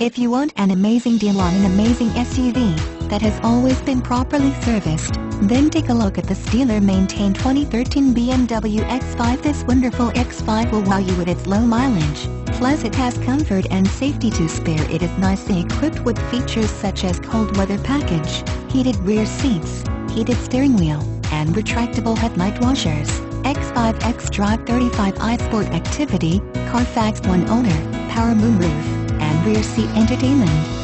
If you want an amazing deal on an amazing SUV that has always been properly serviced, then take a look at this dealer-maintained 2013 BMW X5. This wonderful X5 will wow you with its low mileage, plus it has comfort and safety to spare. It is nicely equipped with features such as cold weather package, heated rear seats, heated steering wheel, and retractable headlight washers. X5 xDrive 35i Sport Activity, Carfax One Owner, Power Moonroof, and Rear Seat Entertainment.